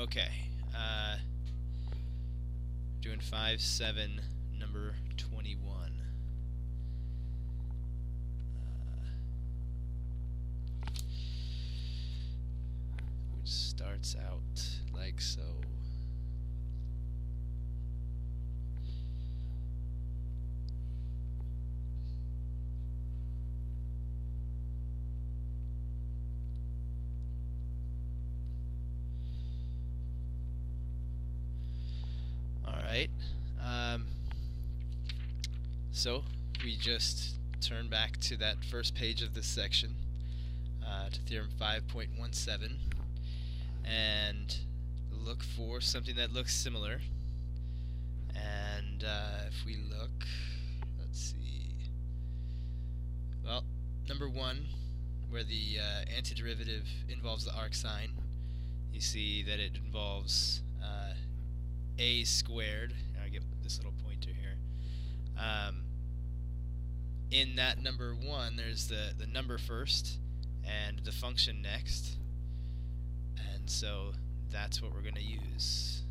Okay. Uh, doing 5, 7, number 21. Uh, which starts out like so. Just turn back to that first page of this section, uh, to Theorem 5.17, and look for something that looks similar. And uh, if we look, let's see. Well, number one, where the uh, antiderivative involves the arc sine, you see that it involves uh, a squared. I get this little pointer here. Um, in that number one, there's the the number first and the function next, and so that's what we're going to use.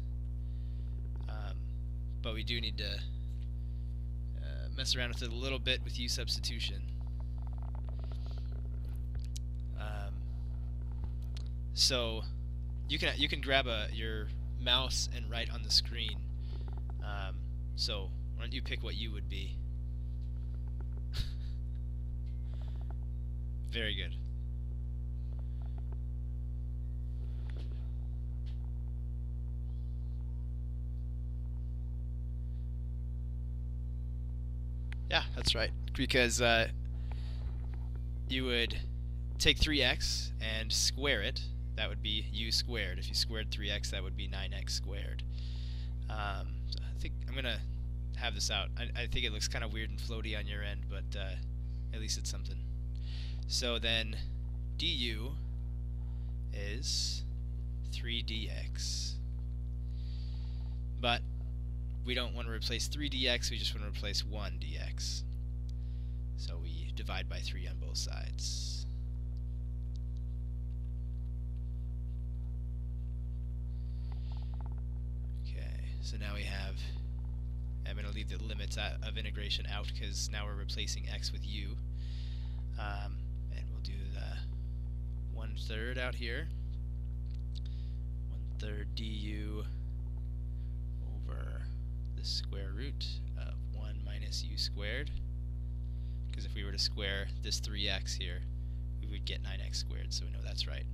Um, but we do need to uh, mess around with it a little bit with u substitution. Um, so you can you can grab a your mouse and write on the screen. Um, so why don't you pick what you would be? Very good. Yeah, that's right. Because uh, you would take 3x and square it. That would be u squared. If you squared 3x, that would be 9x squared. Um, so I think I'm going to have this out. I, I think it looks kind of weird and floaty on your end, but uh, at least it's something. So then du is 3dx. But we don't want to replace 3dx, we just want to replace 1dx. So we divide by 3 on both sides. Okay, so now we have, I'm going to leave the limits of integration out because now we're replacing x with u. Um, one third out here. One third du over the square root of 1 minus u squared. Because if we were to square this 3x here, we would get 9x squared, so we know that's right.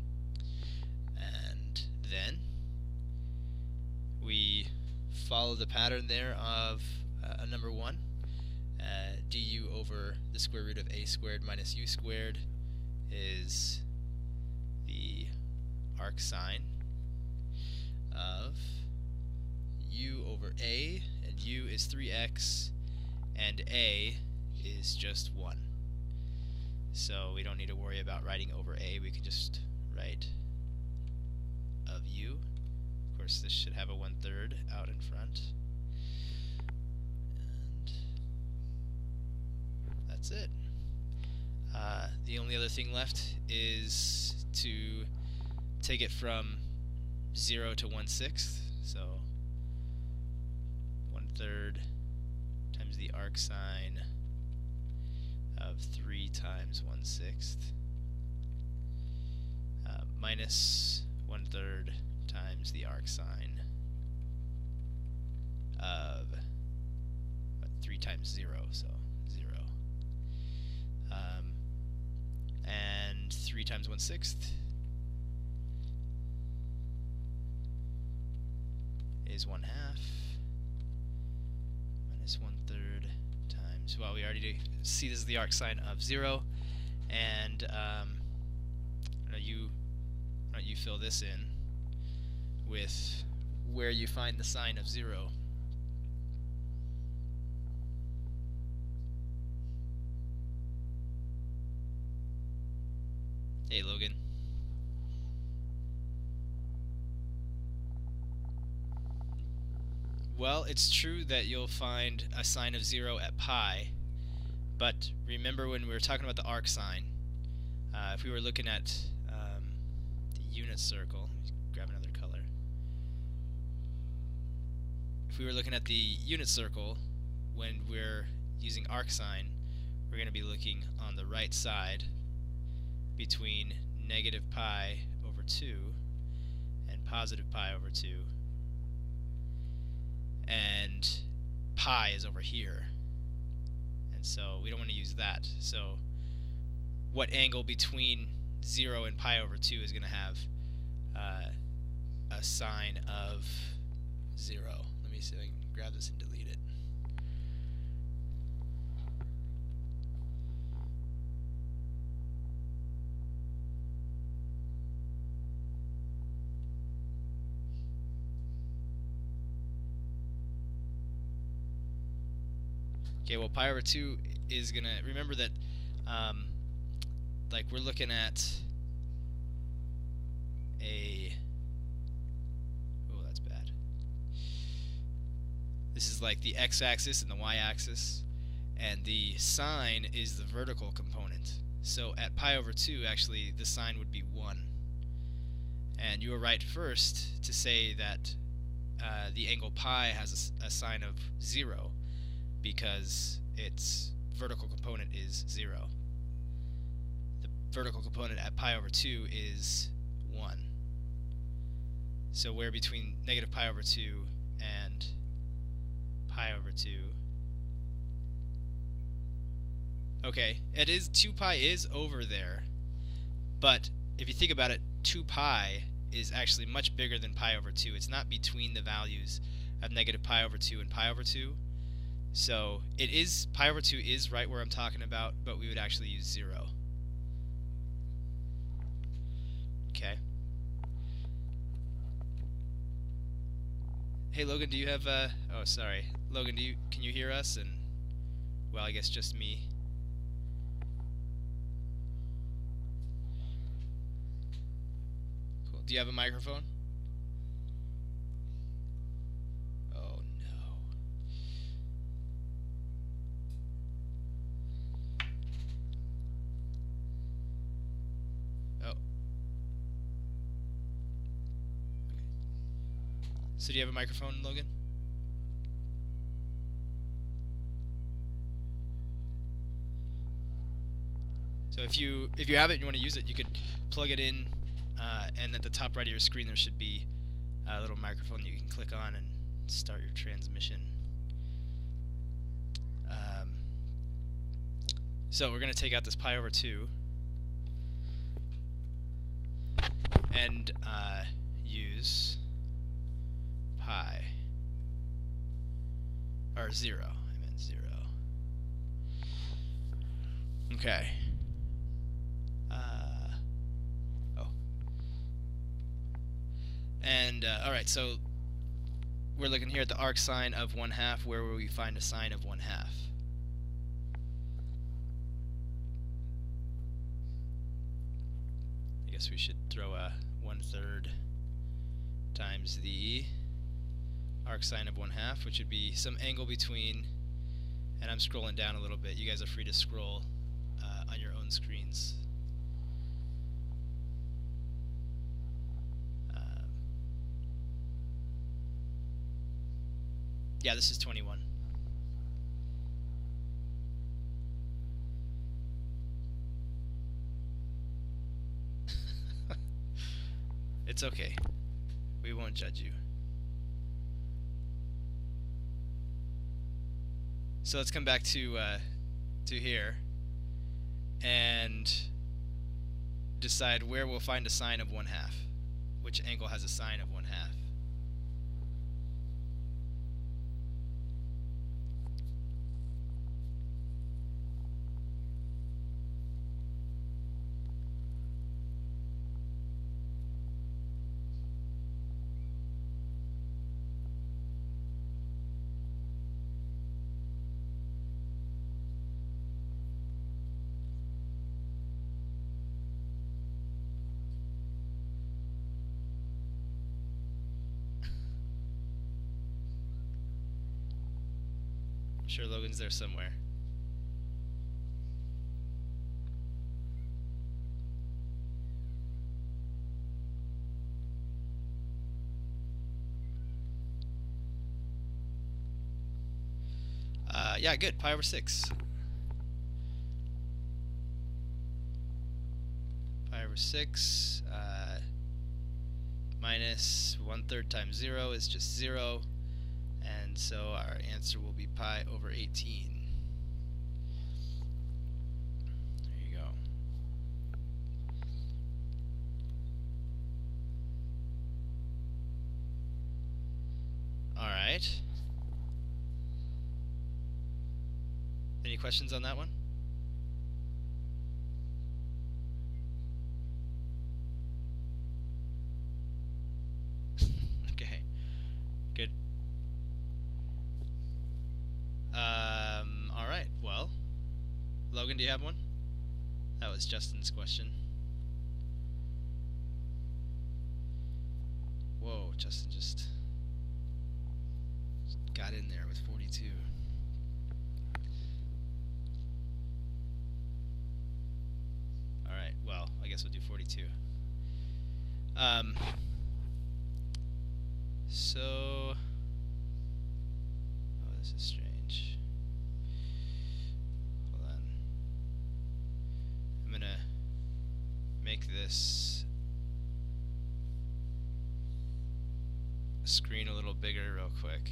And then we follow the pattern there of uh, a number 1. Uh, du over the square root of a squared minus u squared is arc sine of u over a, and u is 3x, and a is just 1. So we don't need to worry about writing over a, we can just write of u. Of course this should have a one third out in front. And that's it. Uh, the only other thing left is to take it from 0 to 1 sixth, so 1 third times the arc sine of 3 times 1 sixth uh, minus 1 third times the arc sine of what, 3 times 0, so 0. Um, and 3 times 1 sixth is 1 half minus 1 third times, well we already see this is the arc sine of 0 and um, you, you fill this in with where you find the sine of 0 Well, it's true that you'll find a sine of 0 at pi, but remember when we were talking about the arc sine, uh, if we were looking at um, the unit circle, grab another color, if we were looking at the unit circle, when we're using arcsine, we're going to be looking on the right side between negative pi over 2 and positive pi over 2 and pi is over here. And so we don't want to use that. So what angle between 0 and pi over 2 is going to have uh, a sine of 0 let me see if I can grab this and delete it Okay, well, pi over 2 is going to... Remember that, um, like, we're looking at a... Oh, that's bad. This is like the x-axis and the y-axis, and the sine is the vertical component. So at pi over 2, actually, the sine would be 1. And you were right first to say that uh, the angle pi has a, a sine of 0 because its vertical component is 0. The vertical component at pi over 2 is 1. So we're between negative pi over 2 and pi over 2. Okay, it is 2 pi is over there, but if you think about it, 2 pi is actually much bigger than pi over 2. It's not between the values of negative pi over 2 and pi over 2 so it is, pi over 2 is right where I'm talking about, but we would actually use 0. Okay. Hey Logan, do you have, uh, oh sorry. Logan, do you, can you hear us? And, well, I guess just me. Cool. Do you have a microphone? So do you have a microphone, Logan? So if you if you have it and you want to use it, you could plug it in, uh, and at the top right of your screen there should be a little microphone that you can click on and start your transmission. Um, so we're going to take out this pi over 2 and uh, use pi. Or zero. I meant zero. Okay. Uh, oh. And, uh, alright, so we're looking here at the arcsine of 1 half. Where will we find a sine of 1 half? I guess we should throw a one third times the arcsine of 1 half, which would be some angle between, and I'm scrolling down a little bit. You guys are free to scroll uh, on your own screens. Um, yeah, this is 21. it's okay. We won't judge you. So let's come back to uh, to here and decide where we'll find a sine of one half. Which angle has a sine of one half? Sure there somewhere. Uh, yeah, good. Pi over 6. Pi over 6 uh, minus 1 third times 0 is just 0. And so our answer will be pi over 18. There you go. Alright. Any questions on that one? Do you have one? That was Justin's question. Whoa, Justin just got in there with 42. Alright, well, I guess we'll do 42. Um, screen a little bigger real quick.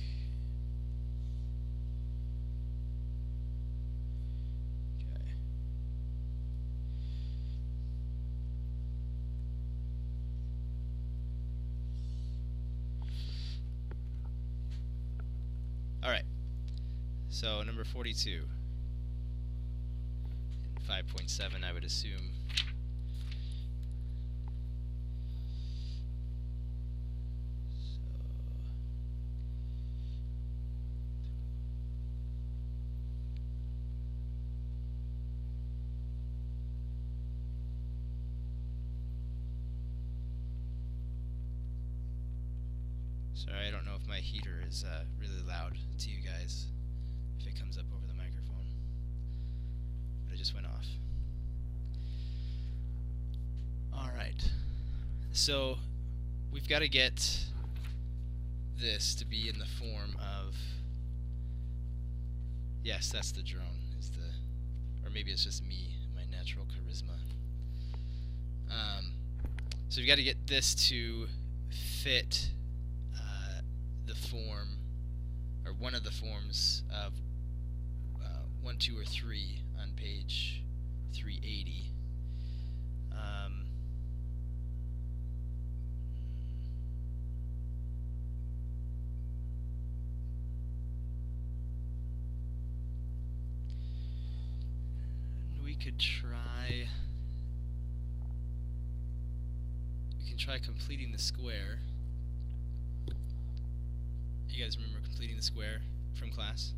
Okay. All right. So number 42. And 5.7 I would assume. So, we've got to get this to be in the form of. Yes, that's the drone. Is the, or maybe it's just me, my natural charisma. Um, so we've got to get this to fit uh, the form, or one of the forms of uh, 1, 2, or 3 on page 380. Completing the square. You guys remember completing the square from class?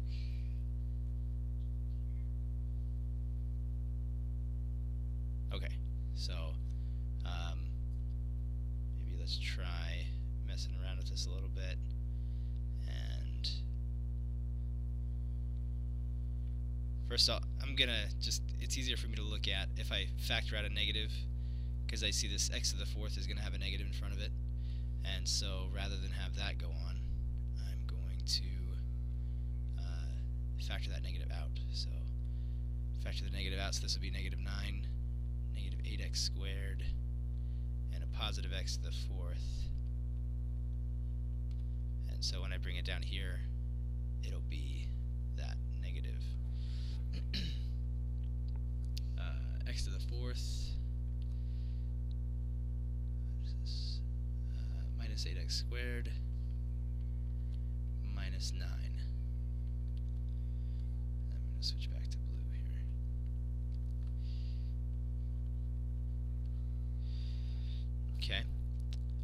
Okay, so um, maybe let's try messing around with this a little bit and first off I'm gonna just it's easier for me to look at if I factor out a negative because I see this x to the fourth is gonna have a negative in front of it. And so rather than have that go on I'm going to uh, factor that negative out. So factor the negative out so this will be negative 9 negative 8x squared and a positive x to the fourth. And so when I bring it down here it'll be that negative uh, x to the fourth minus 8x squared minus 9 I'm going to switch back to blue here. Okay.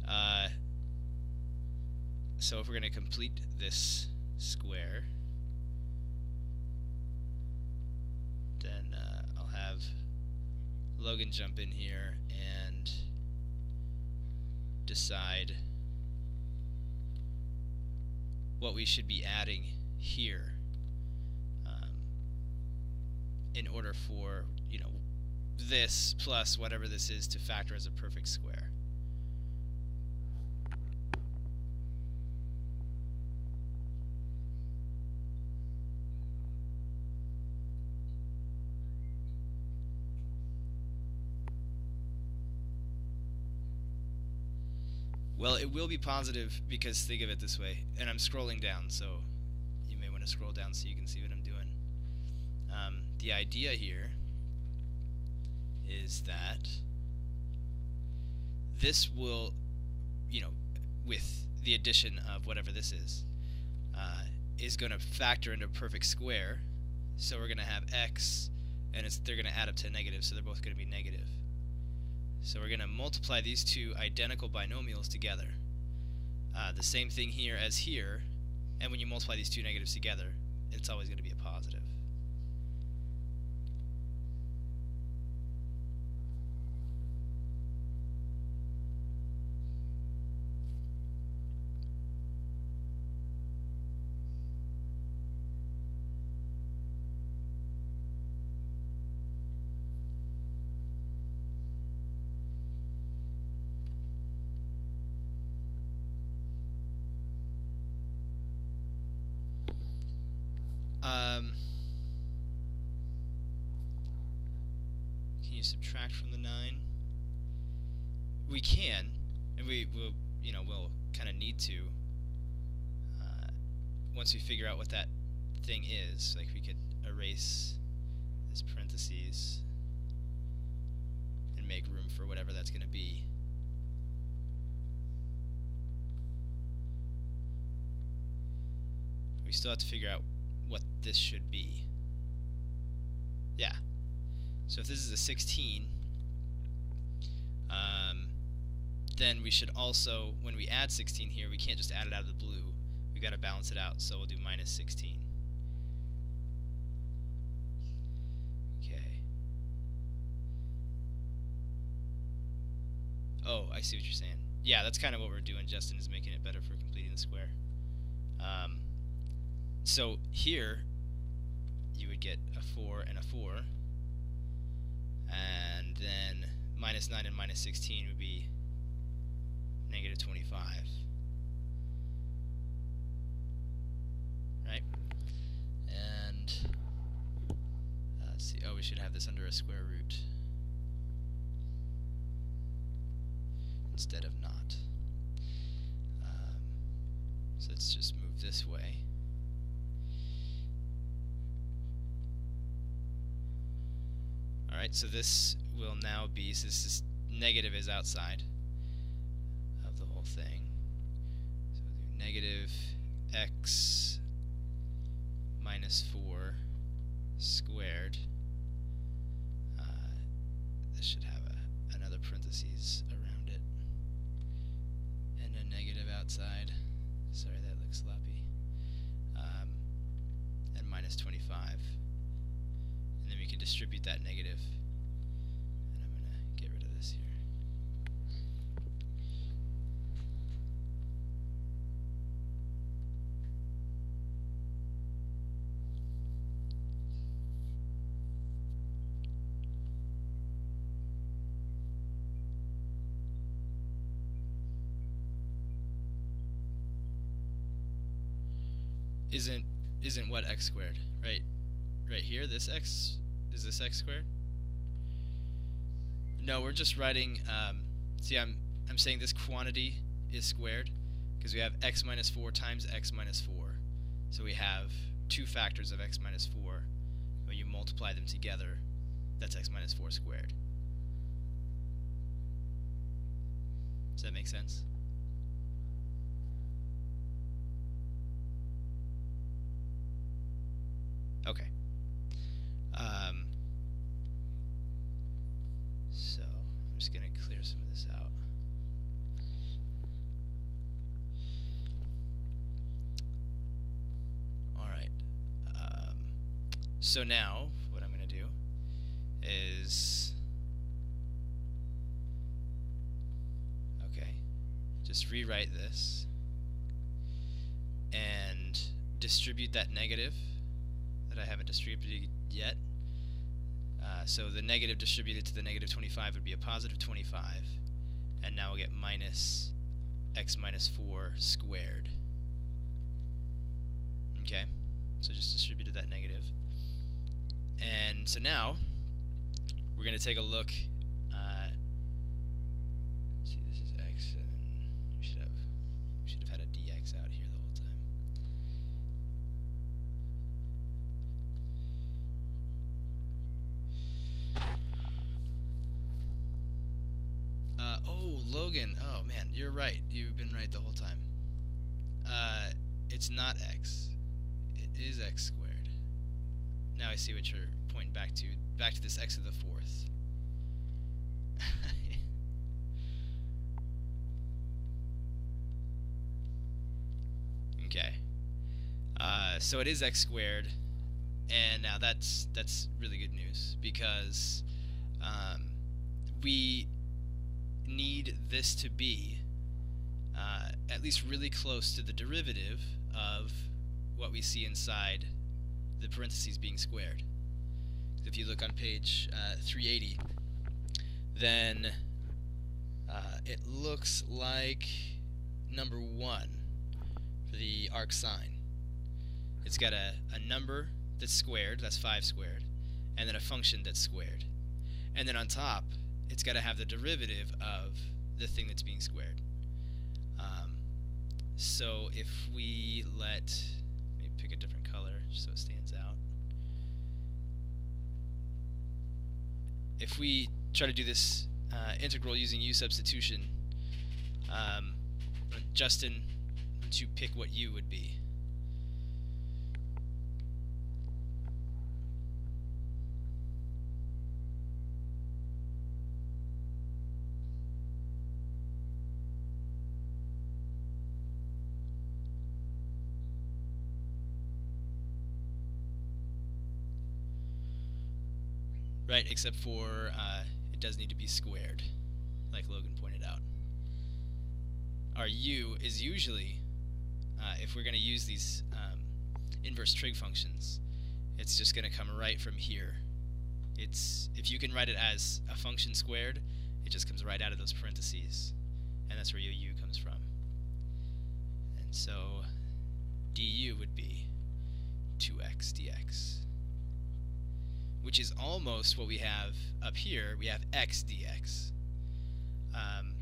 Uh, so if we're going to complete this square then uh, I'll have Logan jump in here and decide what we should be adding here um, in order for you know this plus whatever this is to factor as a perfect square. Will be positive because think of it this way, and I'm scrolling down, so you may want to scroll down so you can see what I'm doing. Um, the idea here is that this will, you know, with the addition of whatever this is, uh, is going to factor into a perfect square. So we're going to have x, and it's, they're going to add up to negative, so they're both going to be negative. So we're going to multiply these two identical binomials together. Uh, the same thing here as here, and when you multiply these two negatives together, it's always going to be a positive. Um, can you subtract from the 9? We can, and we will, you know, we'll kind of need to uh, once we figure out what that thing is. Like we could erase this parentheses and make room for whatever that's going to be. We still have to figure out what this should be. Yeah. So if this is a 16, um, then we should also, when we add 16 here, we can't just add it out of the blue. We've got to balance it out, so we'll do minus 16. Okay. Oh, I see what you're saying. Yeah, that's kind of what we're doing, Justin, is making it better for completing the square. Um, so here you would get a 4 and a 4 and then minus 9 and minus 16 would be negative 25 right? And uh, let's see oh we should have this under a square root. Instead of not. Um, so let's just move this way So this will now be, so this is negative is outside of the whole thing. So negative x minus 4 squared. Uh, this should have a, another parentheses around it. And a negative outside. Sorry, that looks sloppy. Um, and minus 25 we can distribute that negative. Squared, right? Right here, this x is this x squared? No, we're just writing, um, see I'm, I'm saying this quantity is squared because we have x minus 4 times x minus 4. So we have two factors of x minus 4. When you multiply them together, that's x minus 4 squared. Does that make sense? Okay. Um, so I'm just going to clear some of this out. Alright. Um, so now, what I'm going to do is... Okay. Just rewrite this. And distribute that negative that I haven't distributed yet. Uh, so the negative distributed to the negative 25 would be a positive 25. And now we'll get minus x minus 4 squared. Okay, so just distributed that negative. And so now, we're going to take a look. This x to the fourth. okay. Uh, so it is x squared, and now that's that's really good news because um, we need this to be uh, at least really close to the derivative of what we see inside the parentheses being squared. If you look on page uh, 380, then uh, it looks like number one for the arc sine. It's got a, a number that's squared, that's 5 squared, and then a function that's squared. And then on top, it's got to have the derivative of the thing that's being squared. Um, so if we let, maybe pick a different color so it stands out. If we try to do this uh, integral using u substitution, um, Justin, to pick what u would be. Except for uh, it does need to be squared, like Logan pointed out. Our u is usually, uh, if we're going to use these um, inverse trig functions, it's just going to come right from here. It's If you can write it as a function squared, it just comes right out of those parentheses, and that's where your u comes from. And so du would be 2x dx which is almost what we have up here. We have x dx. Um,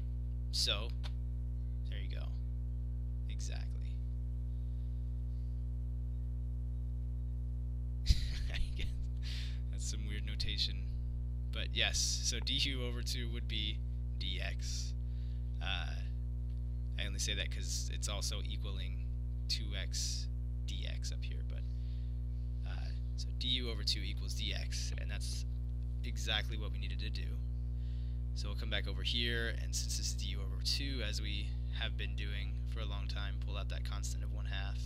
so, there you go. Exactly. That's some weird notation. But yes, so du over 2 would be dx. Uh, I only say that because it's also equaling 2x dx up here du over 2 equals dx, and that's exactly what we needed to do. So we'll come back over here, and since this is du over 2, as we have been doing for a long time, pull out that constant of 1 half,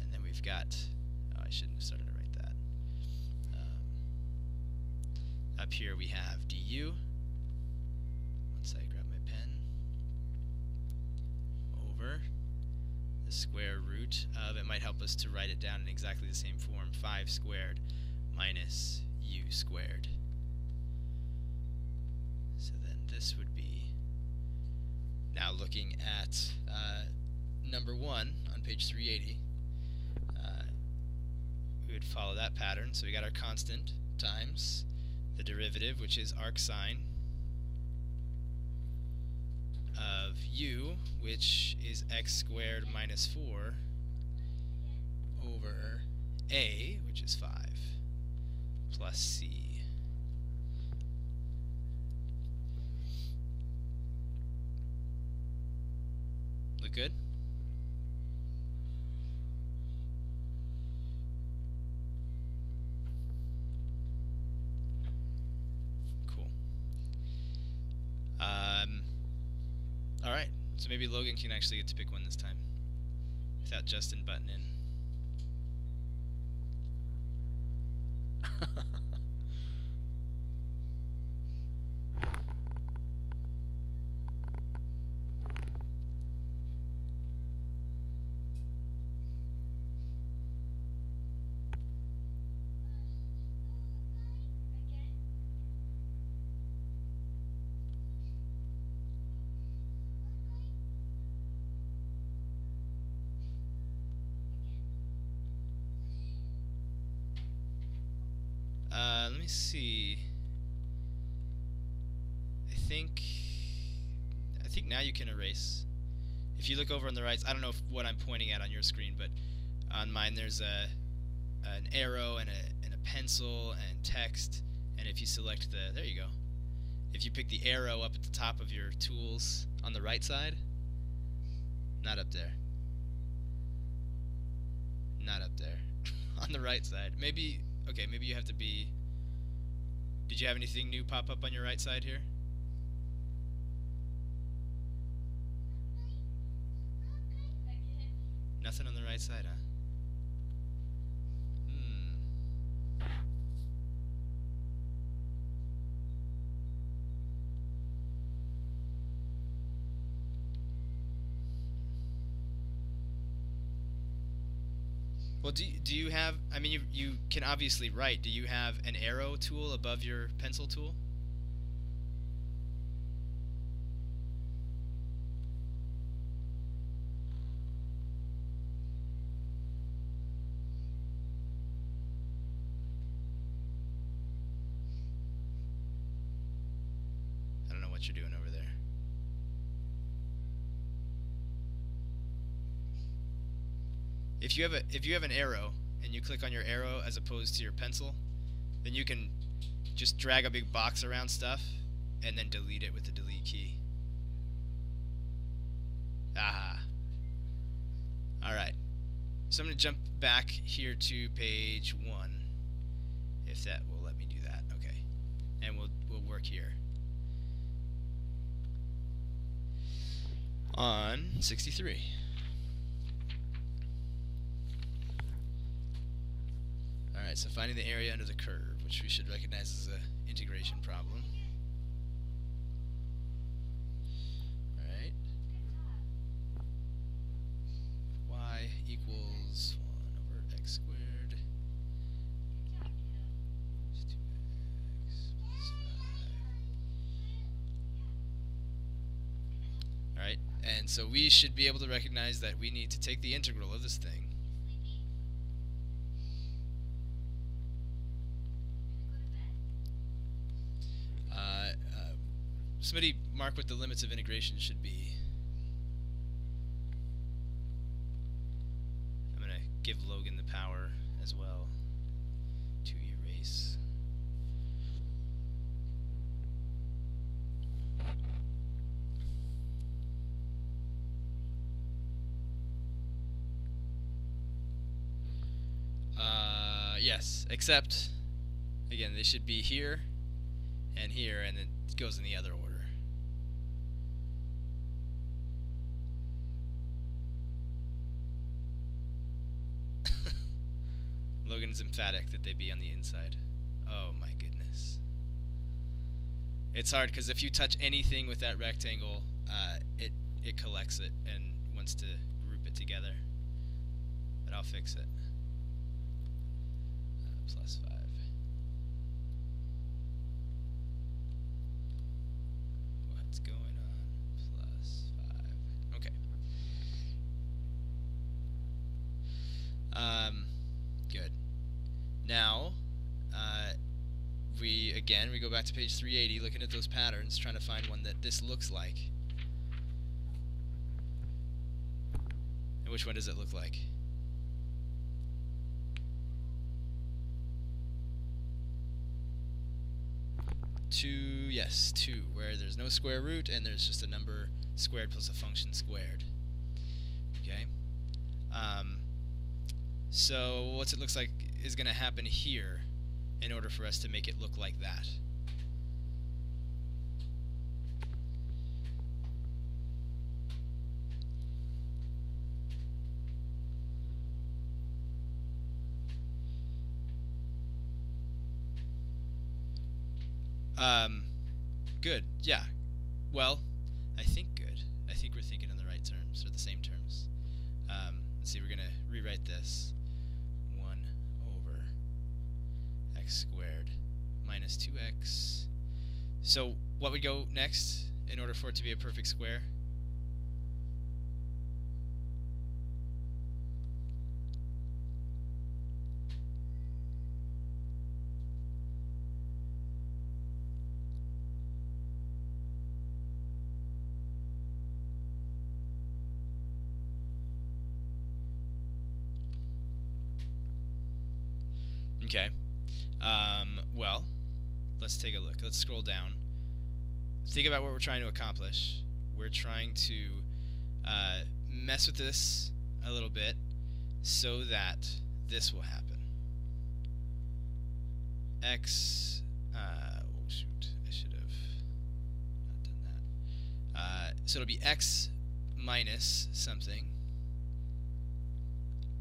and then we've got, oh, I shouldn't have started to write that. Um, up here we have du, the square root of, it might help us to write it down in exactly the same form, 5 squared minus u squared. So then this would be, now looking at uh, number 1 on page 380, uh, we would follow that pattern. So we got our constant times the derivative, which is arc sine of u, which is x squared minus 4, over a, which is 5, plus c. Look good? Maybe can actually get to pick one this time. Without Justin butting in. see. I think I think now you can erase. If you look over on the right, I don't know if, what I'm pointing at on your screen, but on mine there's a an arrow and a and a pencil and text, and if you select the there you go, if you pick the arrow up at the top of your tools on the right side, not up there. Not up there. on the right side. Maybe, okay, maybe you have to be... Did you have anything new pop up on your right side here? Nothing on the right side, huh? Do you, have? I mean, you you can obviously write. Do you have an arrow tool above your pencil tool? You have a if you have an arrow and you click on your arrow as opposed to your pencil, then you can just drag a big box around stuff and then delete it with the delete key. Aha. Alright. So I'm going to jump back here to page 1 if that will let me do that. Okay. And we'll we'll work here. On 63. Alright, so finding the area under the curve, which we should recognize as an integration problem. Alright. y equals 1 over x squared. Plus 2x plus 5. Alright, and so we should be able to recognize that we need to take the integral of this thing. Somebody mark what the limits of integration should be. I'm going to give Logan the power as well to erase. Uh, yes, except, again, they should be here and here, and it goes in the other order. Emphatic that they be on the inside. Oh my goodness. It's hard because if you touch anything with that rectangle, uh, it it collects it and wants to group it together. But I'll fix it. Uh, plus five. To page 380, looking at those patterns, trying to find one that this looks like. And which one does it look like? Two, yes, two, where there's no square root and there's just a number squared plus a function squared. Okay. Um, so what it looks like is going to happen here in order for us to make it look like that. So what would go next in order for it to be a perfect square? Okay. Um, well, let's take a look. Let's scroll down. think about what we're trying to accomplish. We're trying to uh, mess with this a little bit so that this will happen. X, uh, oh shoot, I should have not done that. Uh, so it'll be X minus something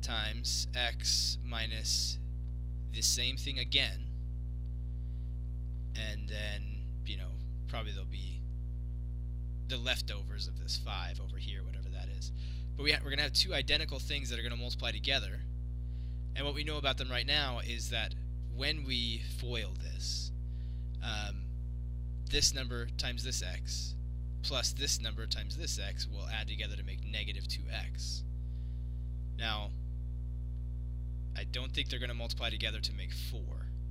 times X minus the same thing again and then, you know, probably there'll be the leftovers of this 5 over here, whatever that is. But we we're going to have two identical things that are going to multiply together. And what we know about them right now is that when we FOIL this, um, this number times this x plus this number times this x will add together to make negative 2x. Now, I don't think they're going to multiply together to make 4,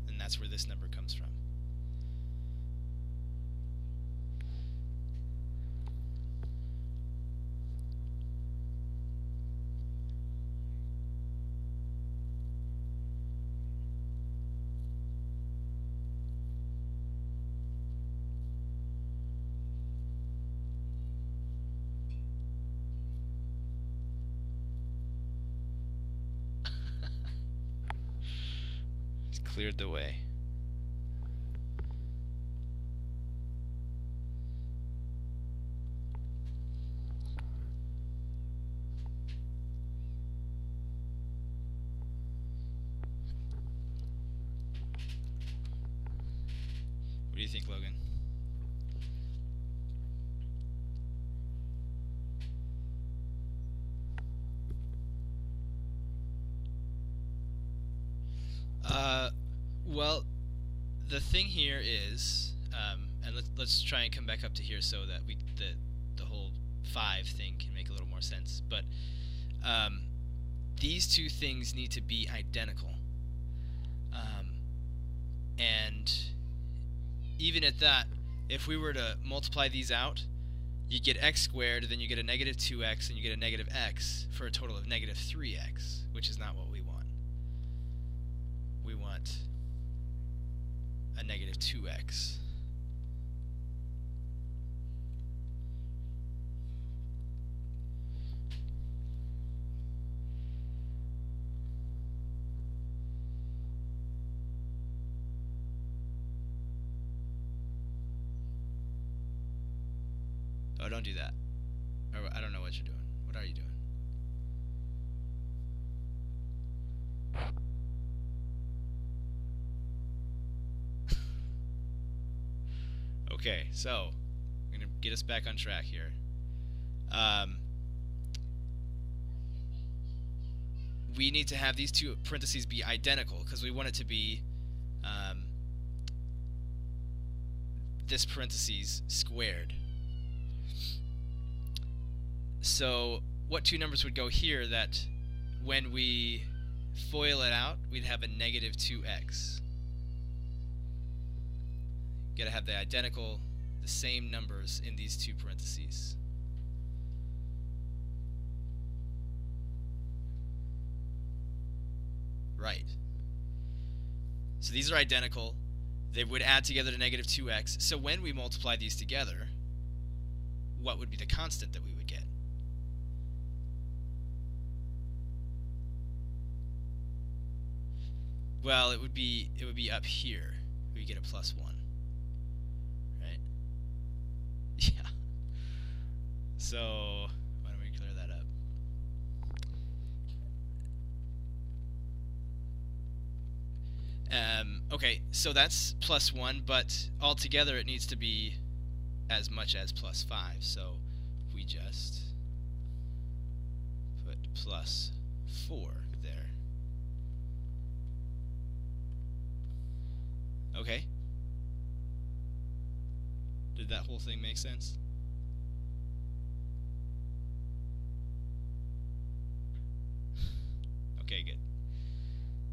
and that's where this number comes from. Cleared the way. What do you think, Logan? The thing here is, um, and let's let's try and come back up to here so that we the the whole five thing can make a little more sense. But um, these two things need to be identical, um, and even at that, if we were to multiply these out, you get x squared, then you get a negative 2x, and you get a negative x for a total of negative 3x, which is not what negative 2x. So I'm gonna get us back on track here. Um, we need to have these two parentheses be identical because we want it to be um, this parentheses squared. So what two numbers would go here that when we FOIL it out, we'd have a negative 2x. You gotta have the identical, the same numbers in these two parentheses. Right. So these are identical. They would add together to negative 2x. So when we multiply these together, what would be the constant that we would get? Well, it would be it would be up here. We get a plus 1. So, why don't we clear that up? Um, okay, so that's plus 1, but altogether it needs to be as much as plus 5. So we just put plus 4 there. Okay. Did that whole thing make sense?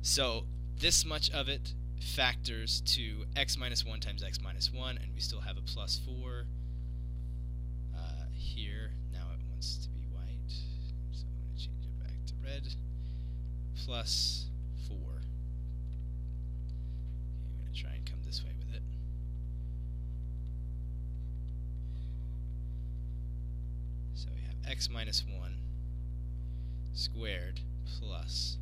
So this much of it factors to x minus 1 times x minus 1, and we still have a plus 4 uh, here. Now it wants to be white, so I'm going to change it back to red. Plus 4. Okay, I'm going to try and come this way with it. So we have x minus 1 squared plus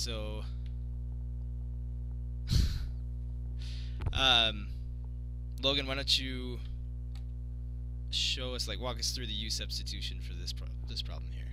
so um, Logan, why don't you show us, like, walk us through the u substitution for this pro this problem here?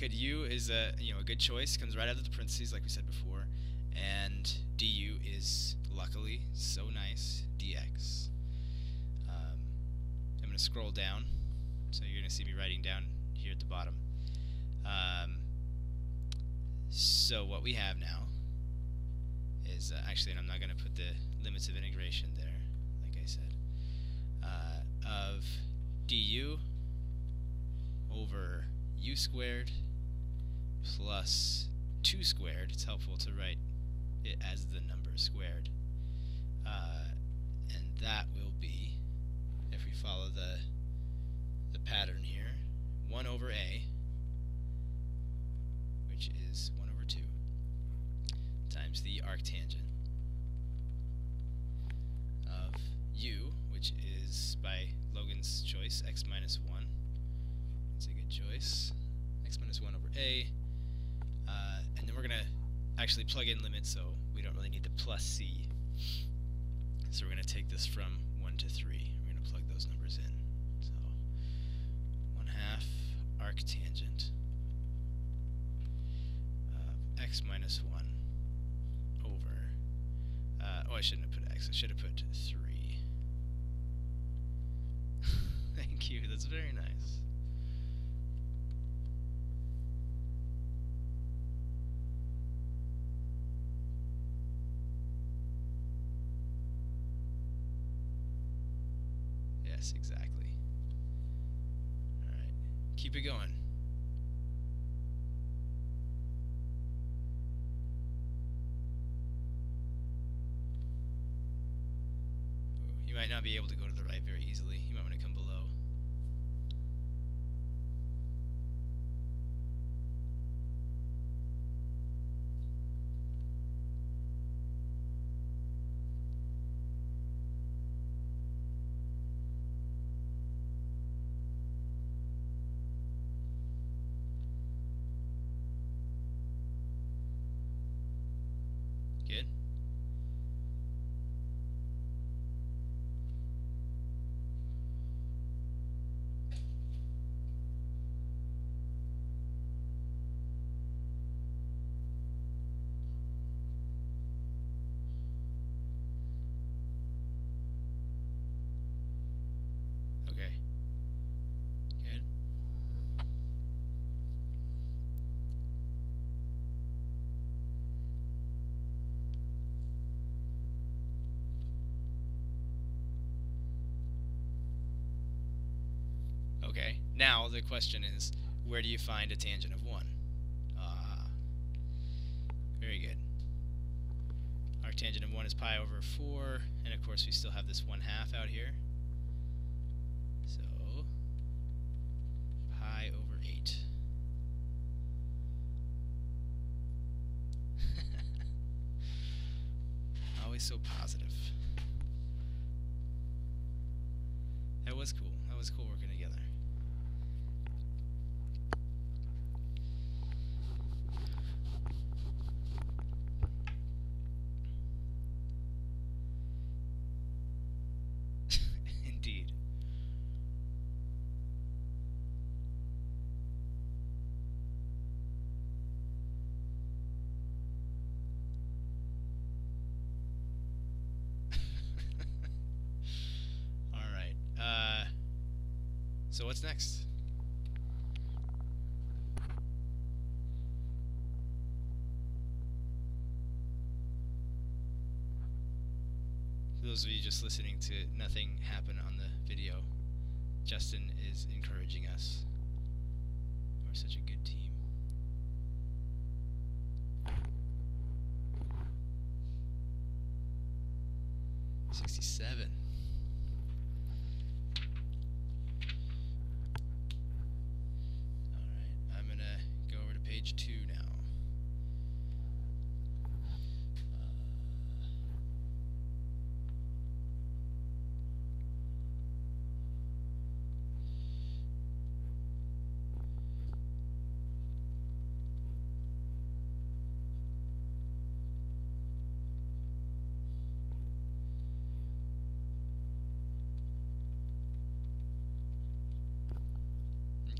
Yeah. U is a you know a good choice. Comes right out of the parentheses, like we said before, and du is luckily so nice. dx. Um, I'm gonna scroll down, so you're gonna see me writing down here at the bottom. Um, so what we have now is uh, actually, and I'm not going to put the limits of integration there, like I said, uh, of du over u squared plus 2 squared. It's helpful to write it as the number squared. Uh, and that will be, if we follow the the pattern here, 1 over a, which is 1 over 2, times the arctangent of u, which is, by Logan's choice, x minus 1. It's a good choice. x minus 1 over a. actually plug in limits, so we don't really need the plus c. So we're going to take this from 1 to 3. We're going to plug those numbers in. So 1 half arctangent of x minus 1 over, uh, oh I shouldn't have put x, I should have put 3. Thank you, that's very nice. Okay, now the question is, where do you find a tangent of 1? Ah, very good. Arctangent of 1 is pi over 4, and of course we still have this 1 half out here. What's next? For those of you just listening to nothing happen on the video, Justin is encouraging us. We're such a good team.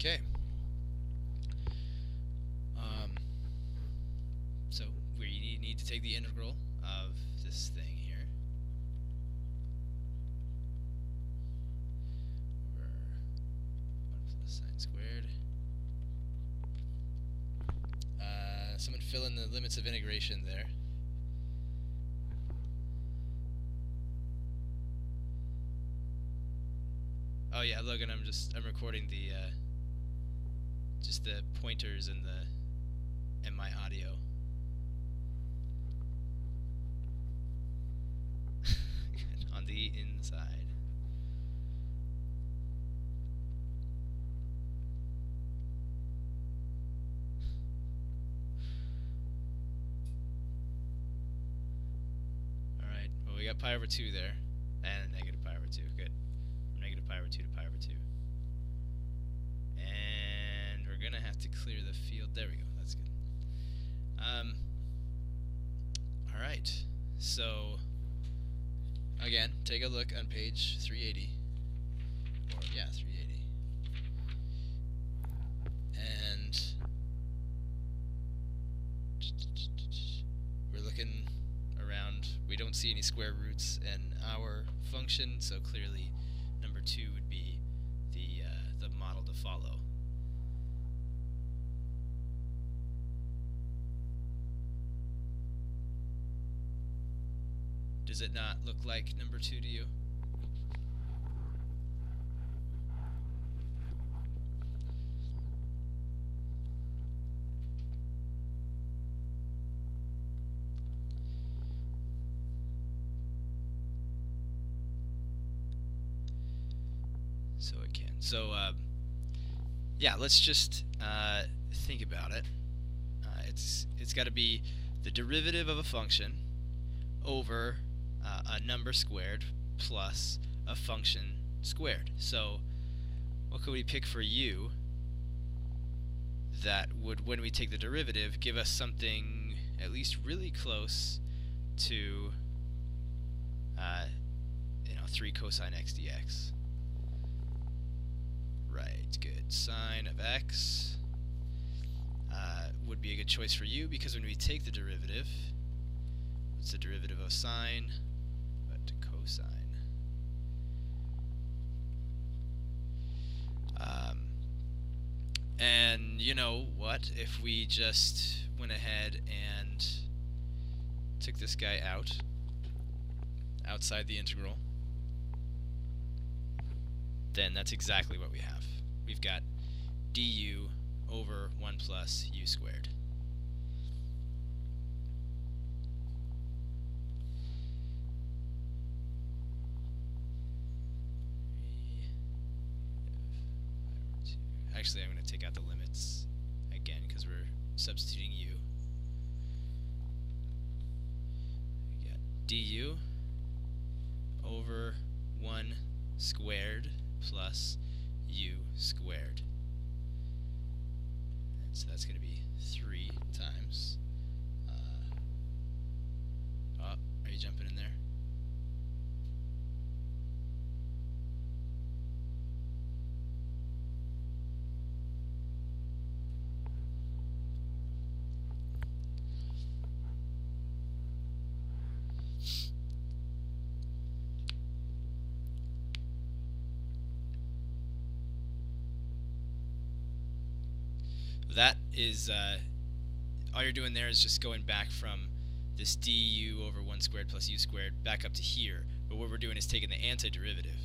Okay. Um, so we need to take the integral of this thing here. Over 1 plus sine squared. Uh, someone fill in the limits of integration there. Oh yeah, Logan, I'm just I'm recording the uh, just the pointers and the and my audio. On the inside. Alright, well we got pi over 2 there. Clear the field. There we go. That's good. Um. All right. So again, take a look on page 380. Or yeah, 380. And we're looking around. We don't see any square roots in our function, so clearly number two would be the uh, the model to follow. Does it not look like number two to you? So it can. So, um, yeah, let's just uh, think about it. Uh, it's it's got to be the derivative of a function over uh, a number squared plus a function squared. So, what could we pick for u that would, when we take the derivative, give us something at least really close to, uh, you know, 3 cosine x dx? Right, good. Sine of x uh, would be a good choice for u because when we take the derivative, what's the derivative of sine? Cosine. Um, and you know what? If we just went ahead and took this guy out, outside the integral, then that's exactly what we have. We've got du over 1 plus u squared. Is, uh, all you're doing there is just going back from this du over 1 squared plus u squared back up to here. But what we're doing is taking the antiderivative.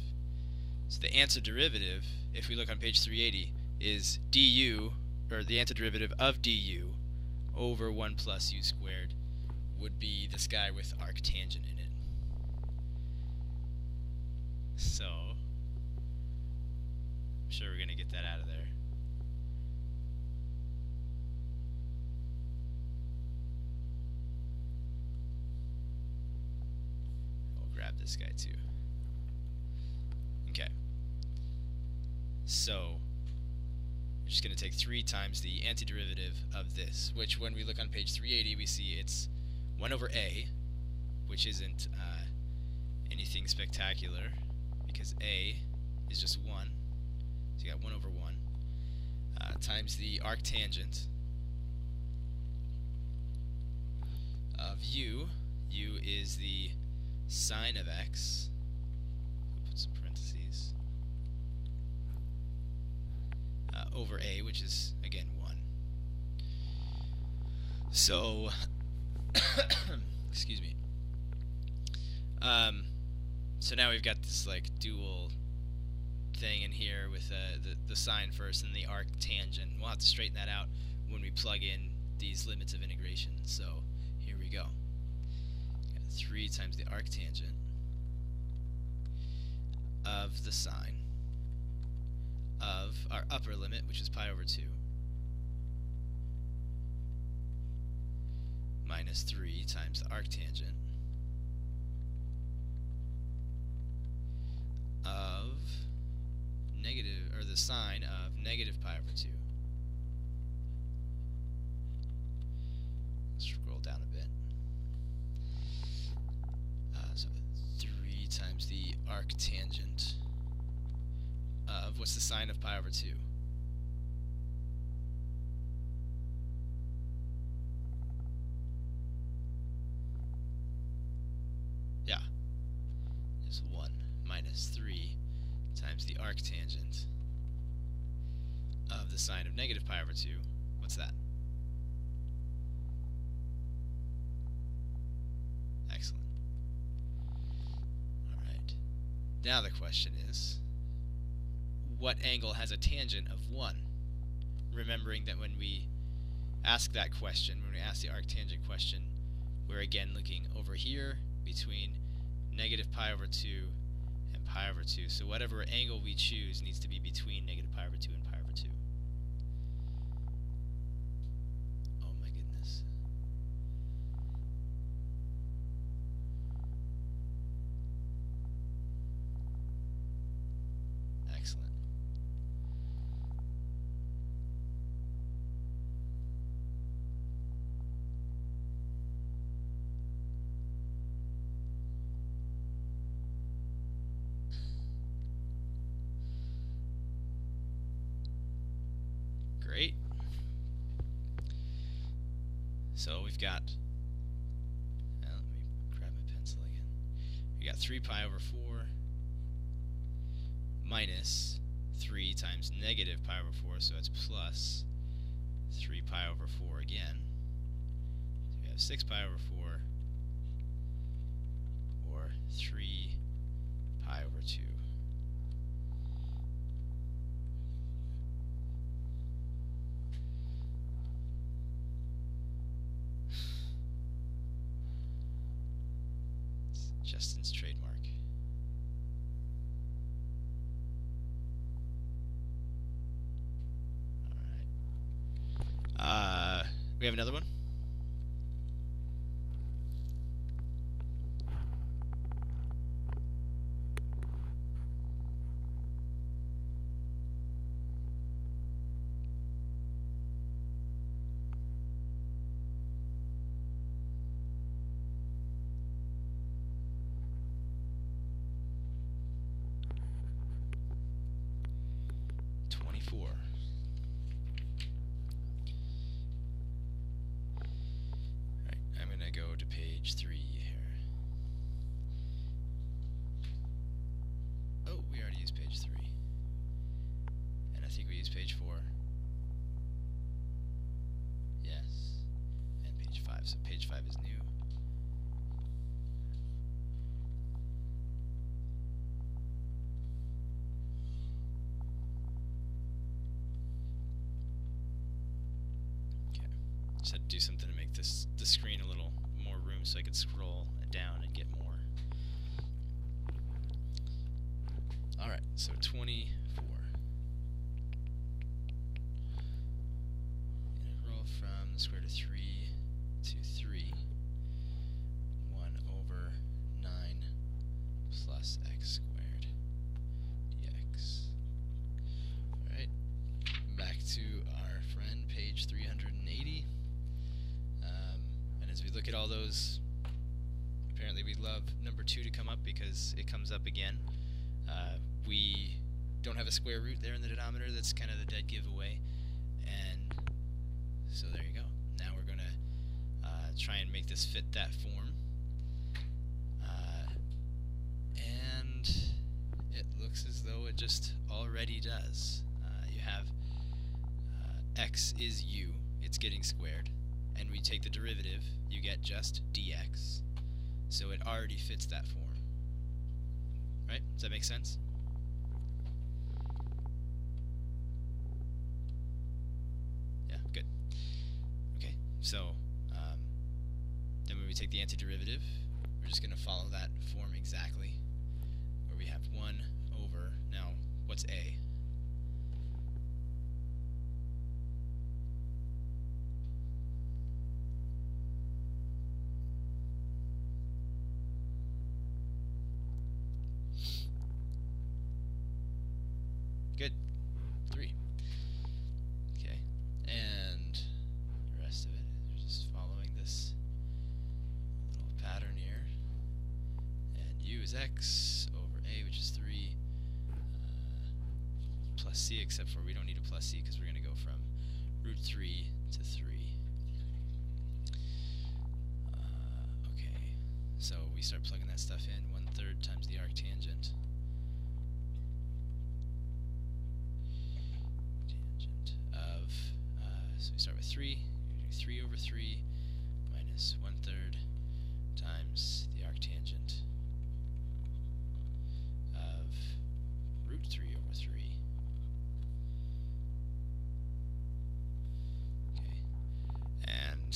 So the antiderivative, if we look on page 380, is du, or the antiderivative of du over 1 plus u squared would be this guy with arctangent in it. So, I'm sure we're going to get that out of there. Grab this guy too. Okay. So, we're just going to take 3 times the antiderivative of this, which when we look on page 380, we see it's 1 over a, which isn't uh, anything spectacular, because a is just 1. So you got 1 over 1, uh, times the arctangent of u. u is the sine of x. put some parentheses. Uh, over a, which is, again, 1. So, excuse me. Um, so now we've got this, like, dual thing in here with uh, the, the sine first and the arctangent. We'll have to straighten that out when we plug in these limits of integration. So, here we go. Got 3 times the arctangent of the sine of our upper limit, which is pi over 2, minus 3 times the arctangent of negative, or the sine of negative pi over 2. Scroll down a bit. Arctangent of, what's the sine of pi over 2? Yeah. Is 1 minus 3 times the arctangent of the sine of negative pi over 2. What's that? Now the question is, what angle has a tangent of 1? Remembering that when we ask that question, when we ask the arctangent question, we're again looking over here between negative pi over 2 and pi over 2. So whatever angle we choose needs to be between negative pi over 2 and pi Justin's trademark. Alright. Uh, we have another one? To do something to make this the screen a little more room so I could scroll down and get more. Alright, so 24. Integral from the square root of 3 those, apparently we love number 2 to come up because it comes up again. Uh, we don't have a square root there in the denominator. That's kind of the dead giveaway. And so there you go. Now we're going to uh, try and make this fit that form. Uh, and it looks as though it just already does. Uh, you have uh, x is u. It's getting squared. And we take the derivative. You get just dx. So it already fits that form. Right? Does that make sense? Yeah, good. Okay, so um, then when we take the antiderivative, we're just going to follow that form exactly, where we have 1 over, now, what's a?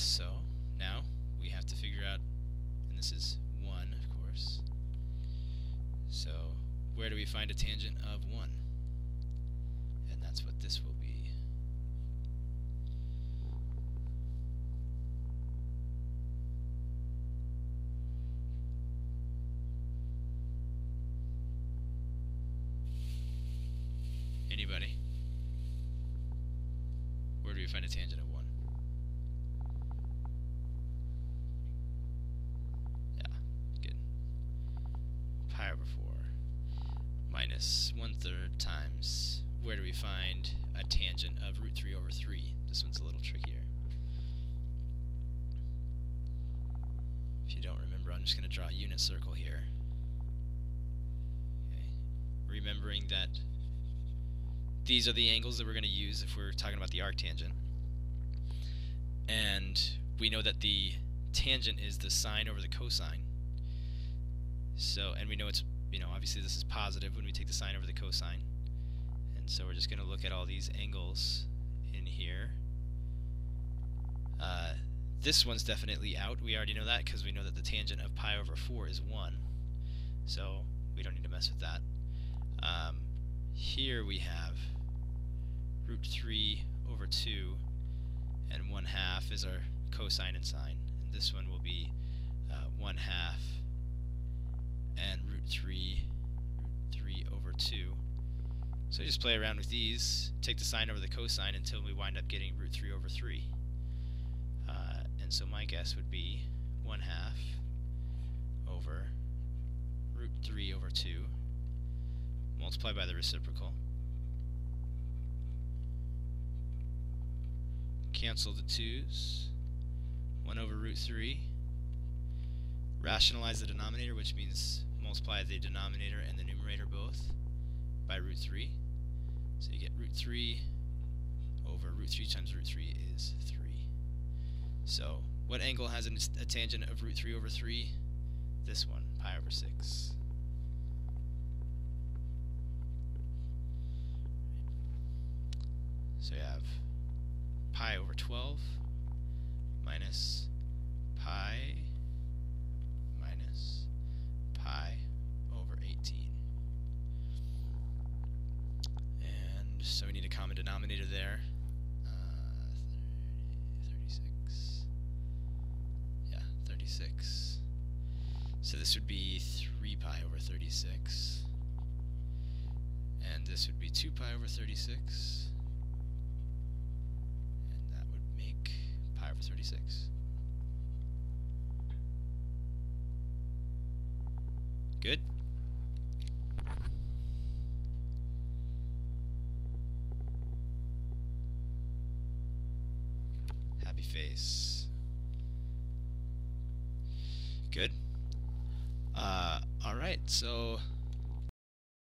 So now we have to figure out, and this is 1 of course, so where do we find a tangent of 1? And that's what this will be. These are the angles that we're going to use if we're talking about the arctangent. And we know that the tangent is the sine over the cosine. So, and we know it's, you know, obviously this is positive when we take the sine over the cosine. And so we're just going to look at all these angles in here. Uh, this one's definitely out. We already know that because we know that the tangent of pi over 4 is 1. So we don't need to mess with that. Um, here we have root 3 over 2 and 1 half is our cosine and sine. And this one will be uh, 1 half and root 3 root 3 over 2. So just play around with these, take the sine over the cosine until we wind up getting root 3 over 3. Uh, and so my guess would be 1 half over root 3 over 2 multiplied by the reciprocal. Cancel the 2's. 1 over root 3. Rationalize the denominator, which means multiply the denominator and the numerator both by root 3. So you get root 3 over root 3 times root 3 is 3. So What angle has a tangent of root 3 over 3? This one, pi over 6. So you have pi over 12 minus pi minus pi over 18. And so we need a common denominator there. Uh, 36. Yeah, 36. So this would be 3 pi over 36. And this would be 2 pi over 36. 36. Good?